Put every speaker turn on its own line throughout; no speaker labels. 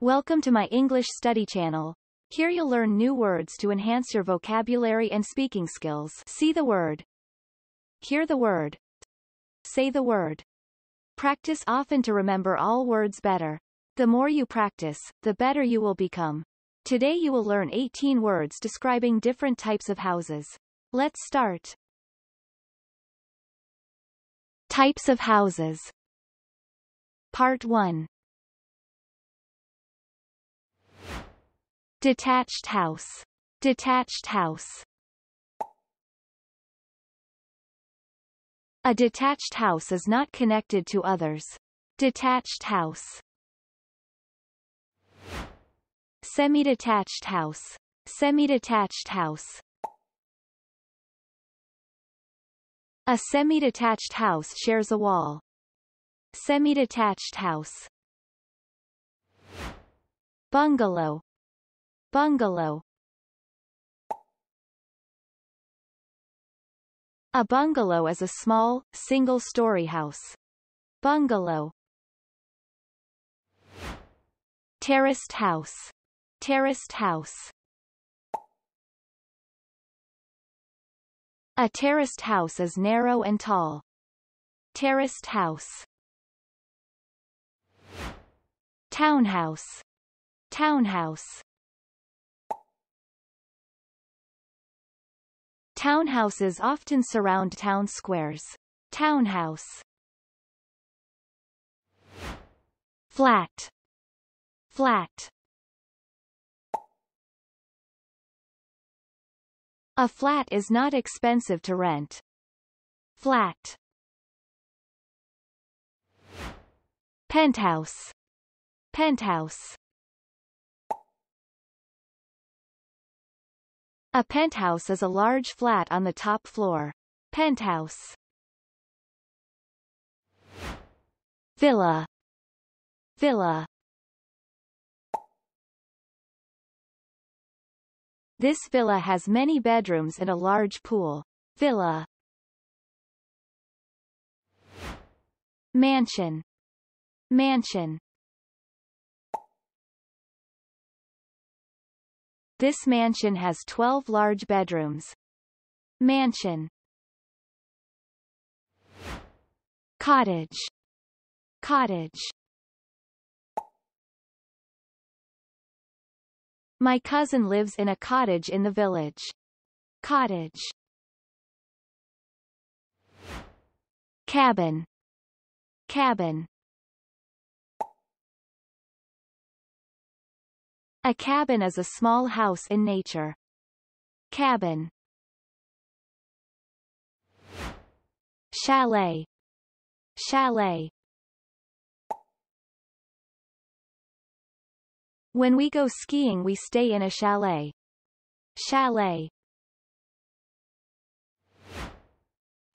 Welcome to my English study channel. Here you'll learn new words to enhance your vocabulary and speaking skills. See the word. Hear the word. Say the word. Practice often to remember all words better. The more you practice, the better you will become. Today you will learn 18 words describing different types of houses. Let's start. Types of houses. Part 1. Detached house. Detached house. A detached house is not connected to others. Detached house. Semi-detached house. Semi-detached house. A semi-detached house shares a wall. Semi-detached house. Bungalow. Bungalow. A bungalow is a small, single-story house. Bungalow. Terraced house. Terraced house. A terraced house is narrow and tall. Terraced house. Townhouse. Townhouse. Townhouses often surround town squares. Townhouse. Flat. Flat. A flat is not expensive to rent. Flat. Penthouse. Penthouse. A penthouse is a large flat on the top floor. Penthouse. Villa. Villa. This villa has many bedrooms and a large pool. Villa. Mansion. Mansion. This mansion has 12 large bedrooms. Mansion. Cottage. Cottage. My cousin lives in a cottage in the village. Cottage. Cabin. Cabin. A cabin is a small house in nature. Cabin. Chalet. Chalet. When we go skiing we stay in a chalet. Chalet.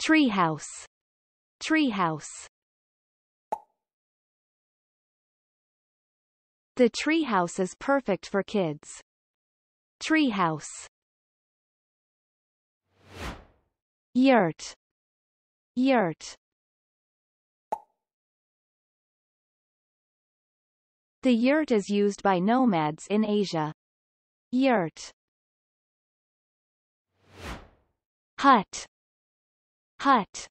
Treehouse. Treehouse. The treehouse is perfect for kids. Treehouse. Yurt. Yurt. The yurt is used by nomads in Asia. Yurt. Hut. Hut.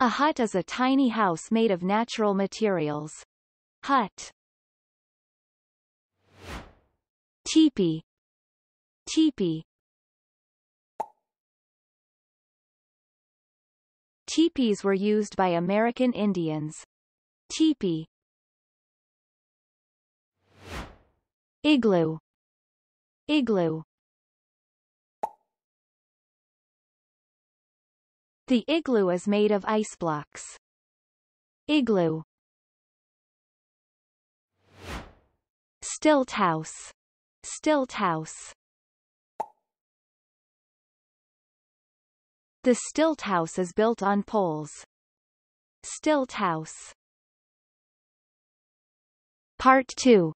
A hut is a tiny house made of natural materials. Hut. Teepee. Teepee. Teepees were used by American Indians. Teepee. Igloo. Igloo. The igloo is made of ice blocks. Igloo. Stilt house. Stilt house. The stilt house is built on poles. Stilt house. Part 2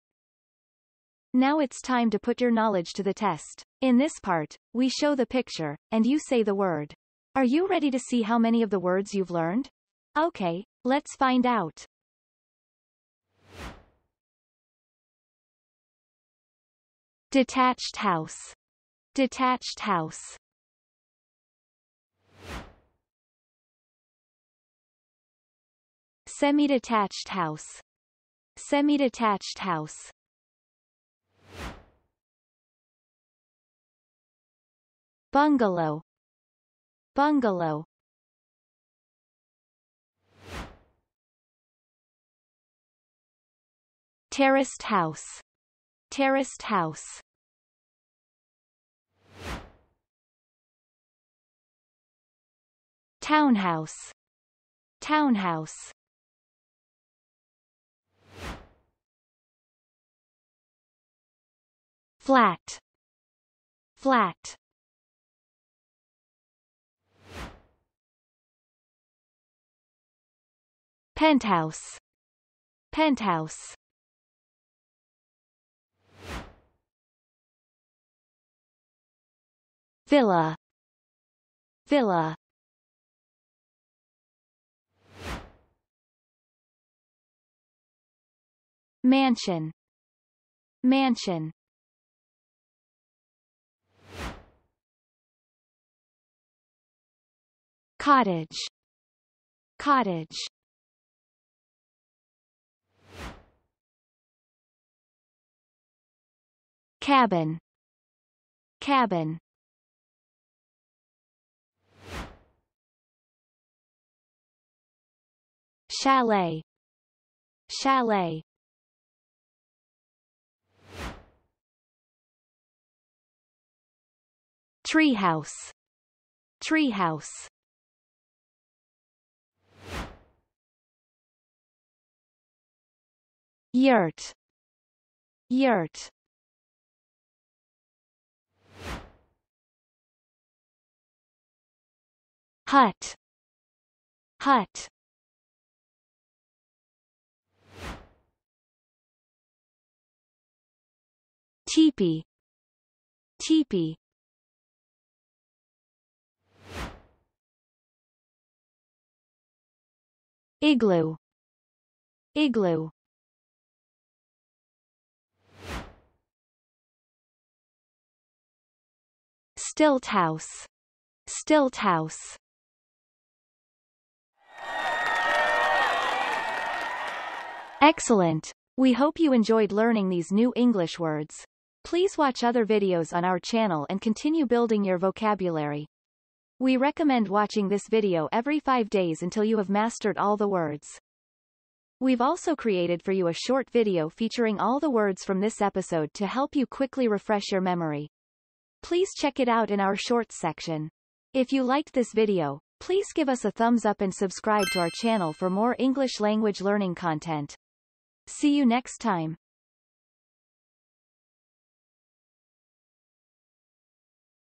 Now it's time to put your knowledge to the test. In this part, we show the picture, and you say the word. Are you ready to see how many of the words you've learned? Okay, let's find out. Detached house. Detached house. Semi-detached house. Semi-detached house. Bungalow. Bungalow. Terraced house. Terraced house. Townhouse. Townhouse. Flat. Flat. Penthouse. Penthouse. Villa. Villa. Mansion. Mansion. Cottage. Cottage. Cabin. Cabin. Chalet. Chalet. Treehouse. Treehouse. Yurt. Yurt. Hut. Hut. Teepee. Teepee. Igloo. Igloo. Stilt house. Stilt house. Excellent! We hope you enjoyed learning these new English words. Please watch other videos on our channel and continue building your vocabulary. We recommend watching this video every five days until you have mastered all the words. We've also created for you a short video featuring all the words from this episode to help you quickly refresh your memory. Please check it out in our shorts section. If you liked this video, please give us a thumbs up and subscribe to our channel for more English language learning content. See you next time.